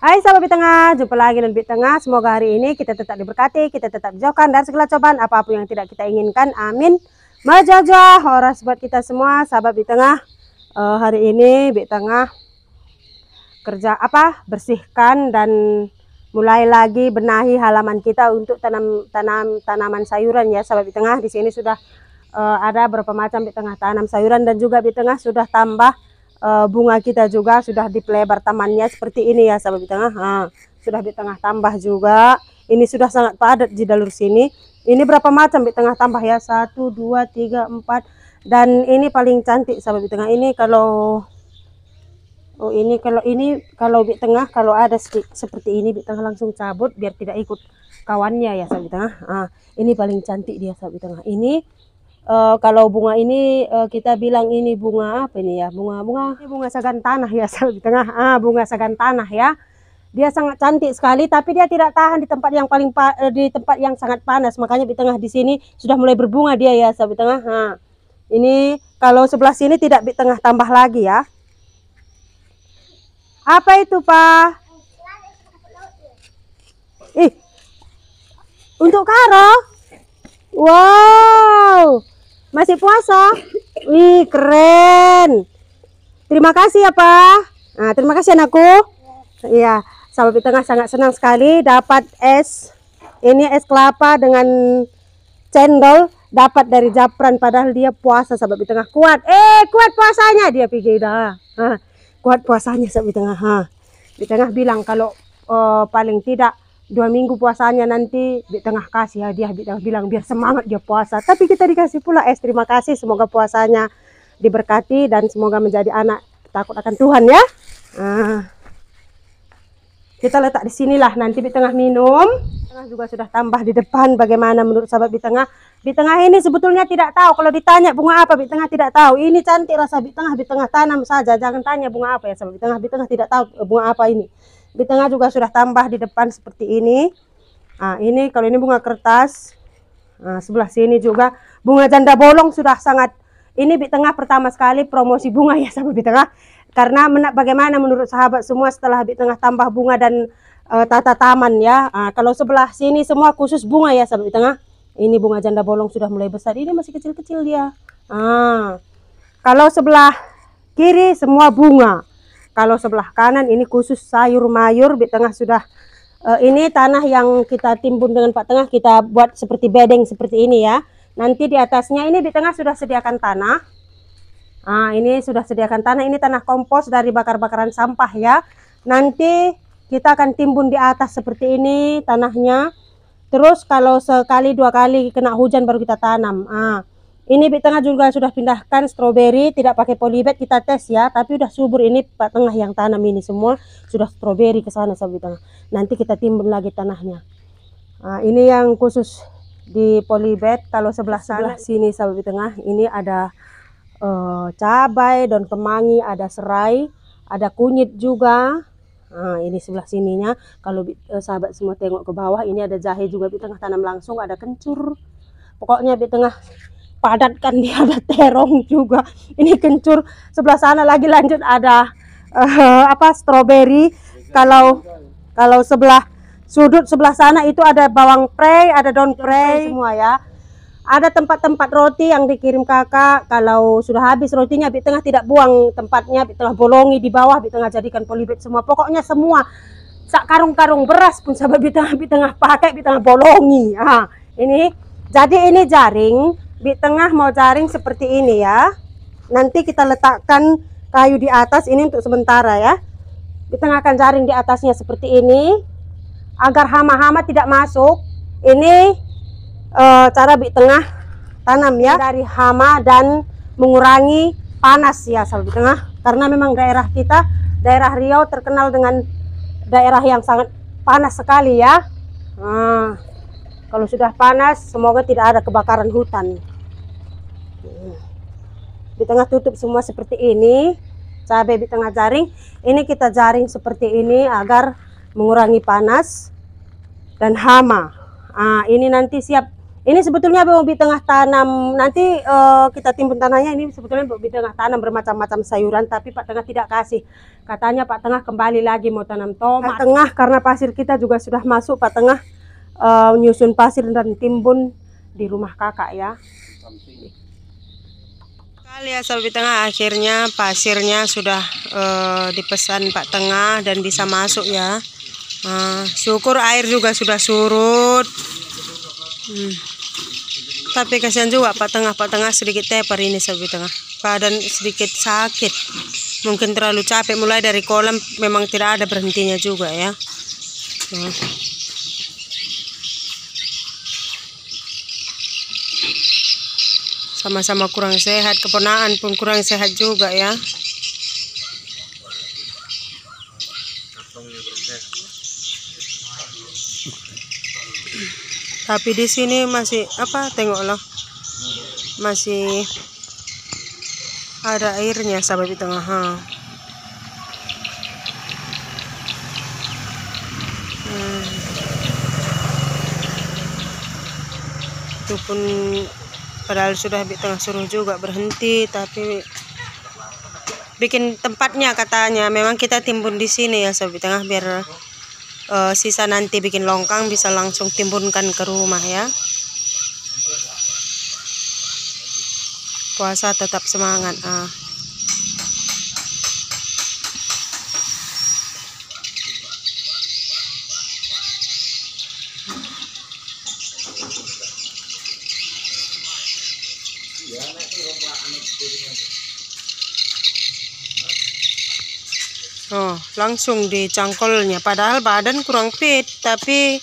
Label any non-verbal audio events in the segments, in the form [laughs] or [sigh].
Hai sahabat Tengah, jumpa lagi dengan Tengah. Semoga hari ini kita tetap diberkati, kita tetap dijauhkan dari segala cobaan apa pun yang tidak kita inginkan. Amin. Majajah horas buat kita semua, sahabat Tengah. Uh, hari ini Tengah kerja apa? Bersihkan dan mulai lagi benahi halaman kita untuk tanam tanam tanaman sayuran ya, sahabat Tengah. Di sini sudah uh, ada beberapa macam Tengah tanam sayuran dan juga Tengah sudah tambah uh, bunga kita juga sudah dipelebar tamannya seperti ini ya sahabat tengah. Nah, sudah di tengah tambah juga. Ini sudah sangat padat di jalur sini. Ini berapa macam di tengah tambah ya? Satu dua tiga empat. Dan ini paling cantik sahabat tengah. Ini kalau oh ini kalau ini kalau di tengah kalau ada seperti ini di tengah langsung cabut biar tidak ikut kawannya ya sahabat tengah. Ah ini paling cantik dia sahabat tengah. Ini uh, kalau bunga ini uh, kita bilang ini bunga apa ini ya? Bunga bunga ini bunga sagan tanah ya [laughs] di tengah ah bunga sagan tanah ya. Dia sangat cantik sekali tapi dia tidak tahan di tempat yang paling pa, uh, di tempat yang sangat panas. Makanya di tengah di sini sudah mulai berbunga dia ya di tengah nah, ini kalau sebelah sini tidak di tengah tambah lagi ya. Apa itu pak? Ih untuk karo? Wow masih puasa? Wih, keren. Terima kasih ya, Pak. Nah, terima kasih anakku. Iya, sahabat di tengah sangat senang sekali dapat es. Ini es kelapa dengan cendol dapat dari Japran padahal dia puasa sahabat di tengah kuat. Eh, kuat puasanya dia pikir dah. Ha, kuat puasanya sahabat di tengah. Ha. Di tengah bilang kalau uh, paling tidak dua minggu puasanya nanti di tengah kasih hadiah di tengah bilang biar semangat dia puasa. Tapi kita dikasih pula es terima kasih semoga puasanya diberkati dan semoga menjadi anak takut akan Tuhan ya. Nah, kita letak di sinilah nanti di tengah minum. Tengah juga sudah tambah di depan bagaimana menurut sahabat di tengah. Di tengah ini sebetulnya tidak tahu kalau ditanya bunga apa di tengah tidak tahu. Ini cantik rasa di tengah di tengah tanam saja jangan tanya bunga apa ya sahabat di tengah. Di tengah tidak tahu bunga apa ini di tengah juga sudah tambah di depan seperti ini. Nah ini kalau ini bunga kertas. Nah, sebelah sini juga bunga janda bolong sudah sangat. Ini di tengah pertama sekali promosi bunga ya [laughs] sama di tengah. Karena men bagaimana menurut sahabat semua setelah di tengah tambah bunga dan uh, tata taman ya. Nah, kalau sebelah sini semua khusus bunga ya sahabat di tengah. Ini bunga janda bolong sudah mulai besar. Ini masih kecil-kecil dia. Ah kalau sebelah kiri semua bunga kalau sebelah kanan ini khusus sayur mayur di tengah sudah uh, ini tanah yang kita timbun dengan Pak Tengah kita buat seperti bedeng seperti ini ya. Nanti di atasnya ini di tengah sudah sediakan tanah. Nah, ini sudah sediakan tanah. Ini tanah kompos dari bakar-bakaran sampah ya. Nanti kita akan timbun di atas seperti ini tanahnya. Terus kalau sekali dua kali kena hujan baru kita tanam. Ah, ini di tengah juga sudah pindahkan stroberi, tidak pakai polybag kita tes ya, tapi udah subur ini Pak Tengah yang tanam ini semua sudah stroberi ke sana sahabat tengah. Nanti kita timbun lagi tanahnya. Nah, ini yang khusus di polybag. Kalau sebelah sana sebelah sini sahabat tengah, ini ada uh, cabai, daun kemangi, ada serai, ada kunyit juga. Nah, ini sebelah sininya. Kalau uh, sahabat semua tengok ke bawah, ini ada jahe juga di tengah tanam langsung, ada kencur. Pokoknya di tengah padatkan dia [laughs] ada terong juga. Ini kencur. Sebelah sana lagi lanjut ada uh, apa stroberi. Kalau kalau sebelah sudut sebelah sana itu ada bawang prei ada daun prei semua ya. Ada tempat-tempat roti yang dikirim kakak. Kalau sudah habis rotinya di tengah tidak buang tempatnya di tengah bolongi di bawah di tengah jadikan polybag semua. Pokoknya semua sak karung-karung beras pun sampai di tengah di tengah pakai di tengah bolongi. Ah ini jadi ini jaring di tengah mau jaring seperti ini ya. Nanti kita letakkan kayu di atas ini untuk sementara ya. Di tengah akan jaring di atasnya seperti ini. Agar hama-hama tidak masuk. Ini e, cara di tengah tanam ya. Dari hama dan mengurangi panas ya selalu di tengah. Karena memang daerah kita daerah Riau terkenal dengan daerah yang sangat panas sekali ya. Nah, kalau sudah panas semoga tidak ada kebakaran hutan di tengah tutup semua seperti ini cabai di tengah jaring ini kita jaring seperti ini agar mengurangi panas dan hama. Nah, ini nanti siap. Ini sebetulnya Bobi tengah tanam. Nanti uh, kita timbun tanahnya ini sebetulnya Bobi tengah tanam bermacam-macam sayuran tapi Pak Tengah tidak kasih. Katanya Pak Tengah kembali lagi mau tanam tomat. Pak Tengah karena pasir kita juga sudah masuk Pak Tengah uh, nyusun pasir dan timbun di rumah kakak ya ya Sobi Tengah. Akhirnya pasirnya sudah uh, dipesan Pak Tengah dan bisa masuk ya. Uh, syukur air juga sudah surut. Hmm. Tapi kasihan juga Pak Tengah. Pak Tengah sedikit tepar ini sabi tengah. Badan sedikit sakit. Mungkin terlalu capek. Mulai dari kolam memang tidak ada berhentinya juga ya sama-sama kurang sehat keponaan pun kurang sehat juga ya tapi di sini masih apa tengok loh masih ada airnya sahabat di tengah ha. Hmm. itu pun padahal sudah tengah suruh juga berhenti tapi bikin tempatnya katanya. Memang kita timbun di sini ya sahabat tengah biar uh, sisa nanti bikin longkang bisa langsung timbunkan ke rumah ya. Puasa tetap semangat ah Oh, langsung dicangkolnya. Padahal badan kurang fit, tapi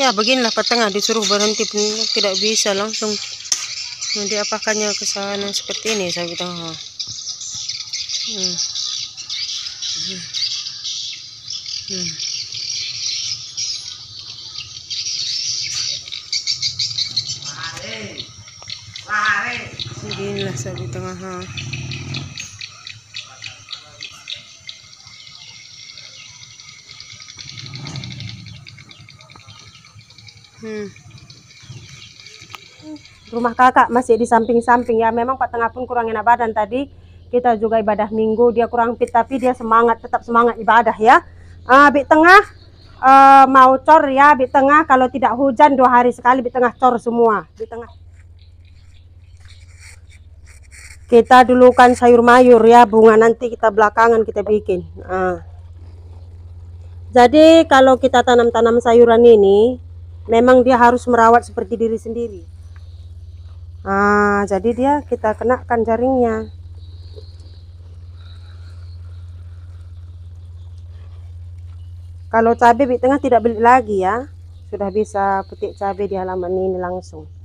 ya beginilah petengah disuruh berhenti pun tidak bisa langsung nanti apakahnya ke sana seperti ini saya bilang oh. hmm. Hmm. Hmm. Beginilah saya di tengah. Hmm. Rumah kakak masih di samping-samping ya. Memang Pak Tengah pun kurang enak badan tadi. Kita juga ibadah minggu. Dia kurang fit tapi dia semangat, tetap semangat ibadah ya. Uh, Bik Tengah uh, mau cor ya. Bik Tengah kalau tidak hujan dua hari sekali Bik Tengah cor semua. Bik Tengah. Kita dulu kan sayur mayur ya. Bunga nanti kita belakangan kita bikin. Uh. Jadi kalau kita tanam-tanam sayuran ini memang dia harus merawat seperti diri sendiri. Nah jadi dia kita kenakan jaringnya. Kalau cabai di tengah tidak beli lagi ya. Sudah bisa petik cabai di halaman ini langsung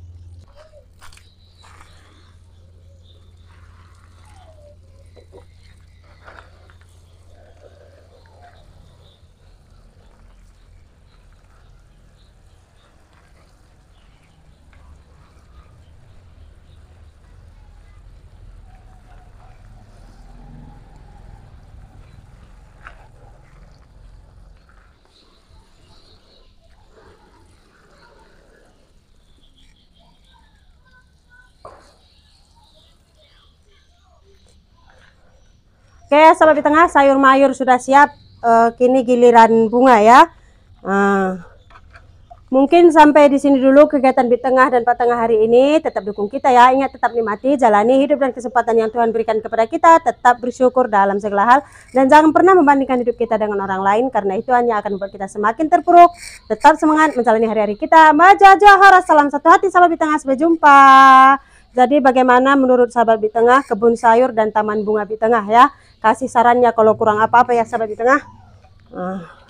Oke, sahabat di tengah sayur mayur sudah siap. Uh, kini giliran bunga ya. Uh, mungkin sampai di sini dulu kegiatan di tengah dan pak tengah hari ini. Tetap dukung kita ya. Ingat tetap nikmati, jalani hidup dan kesempatan yang Tuhan berikan kepada kita. Tetap bersyukur dalam segala hal dan jangan pernah membandingkan hidup kita dengan orang lain karena itu hanya akan membuat kita semakin terpuruk. Tetap semangat menjalani hari-hari kita. Majajah salam satu hati sahabat di tengah. Sampai jumpa. Jadi bagaimana menurut sahabat di tengah kebun sayur dan taman bunga di tengah ya? kasih sarannya kalau kurang apa-apa ya sahabat di tengah. Uh.